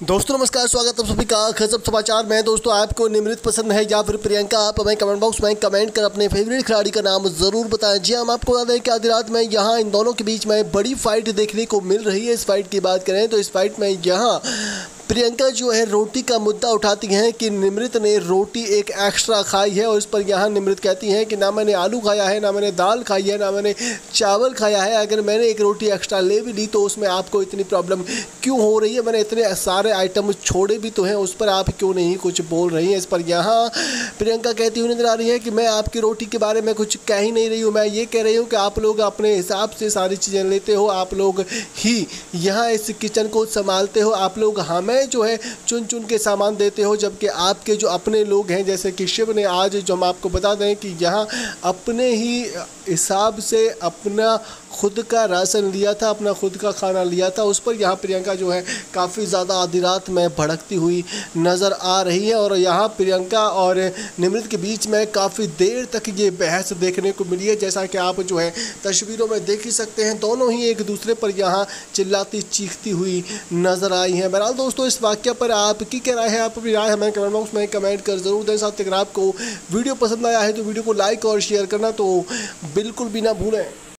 दोस्तों, नमस्कार, स्वागत है सभी का खजब समाचार। में दोस्तों, आपको निमृत पसंद है या फिर प्रियंका, आप हमें कमेंट बॉक्स में कमेंट कर अपने फेवरेट खिलाड़ी का नाम ज़रूर बताएँ। जी हम आपको बता दें कि आधी रात में यहाँ इन दोनों के बीच में बड़ी फाइट देखने को मिल रही है। इस फाइट की बात करें तो इस फाइट में यहाँ प्रियंका जो है, रोटी का मुद्दा उठाती हैं कि निमृत ने रोटी एक एक्स्ट्रा खाई है और इस पर यहाँ निमृत कहती हैं कि ना मैंने आलू खाया है, ना मैंने दाल खाई है, ना मैंने चावल खाया है। अगर मैंने एक रोटी एक्स्ट्रा ले भी ली तो उसमें आपको इतनी प्रॉब्लम क्यों हो रही है? मैंने इतने सारे आइटम छोड़े भी तो हैं, उस पर आप क्यों नहीं कुछ बोल रही हैं? इस पर यहाँ प्रियंका कहती हुई नज़र आ रही है कि मैं आपकी रोटी के बारे में कुछ कह ही नहीं रही हूँ। मैं ये कह रही हूँ कि आप लोग अपने हिसाब से सारी चीज़ें लेते हो, आप लोग ही यहाँ इस किचन को संभालते हो, आप लोग हमें जो है चुन चुन के सामान देते हो, जबकि आपके जो अपने लोग हैं, जैसे कि शिव ने आज जो हम आपको बता दें कि यहाँ अपने ही हिसाब से अपना खुद का राशन लिया था, अपना खुद का खाना लिया था, उस पर यहाँ प्रियंका जो है, काफ़ी ज़्यादा आधी रात में भड़कती हुई नज़र आ रही है और यहाँ प्रियंका और निमृत के बीच में काफ़ी देर तक ये बहस देखने को मिली है, जैसा कि आप जो है, तस्वीरों में देख ही सकते हैं, दोनों ही एक दूसरे पर यहाँ चिल्लाती चीखती हुई नज़र आई हैं। बहरहाल दोस्तों इस वाक्य पर आपकी क्या राय है? आप अपनी राय हमें कमेंट बॉक्स में कमेंट कर ज़रूर दें। साथ अगर आपको वीडियो पसंद आया है तो वीडियो को लाइक और शेयर करना तो बिल्कुल भी ना भूलें।